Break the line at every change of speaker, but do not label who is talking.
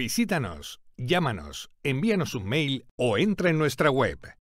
Visítanos, llámanos, envíanos un mail o entra en nuestra web.